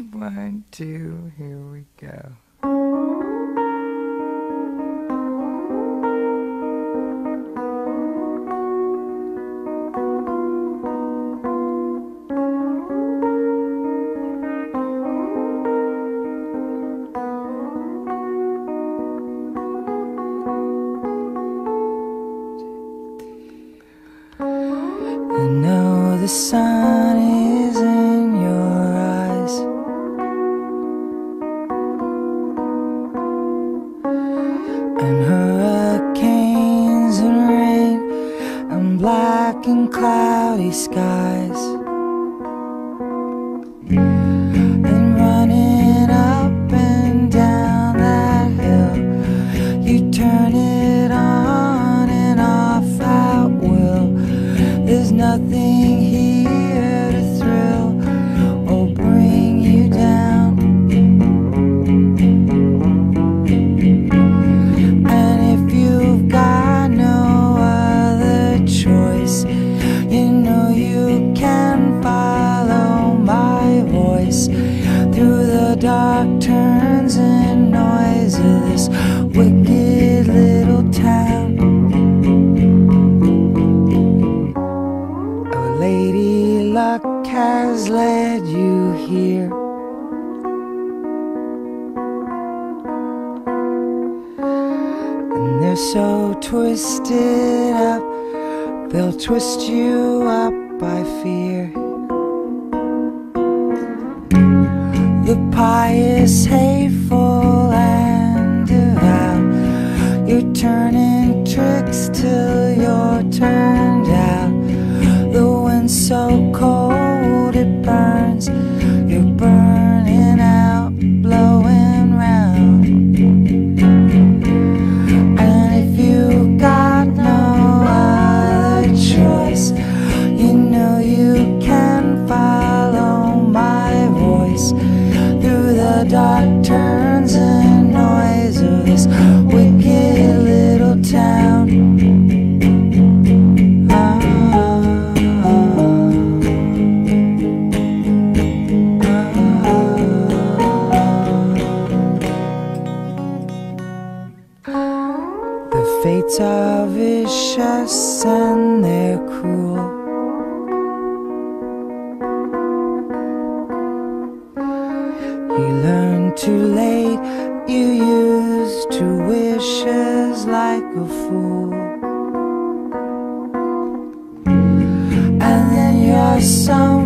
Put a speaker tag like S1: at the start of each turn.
S1: One, two, here we go. I know the sun black and cloudy skies. And running up and down that hill, you turn it on and off at will. There's nothing Lady Luck has led you here. And they're so twisted up, they'll twist you up I fear. The pious, hateful, the dark turns and noise of this wicked little town. The fates are vicious and they're cruel. You learn too late, you used to wishes like a fool. And then you're someone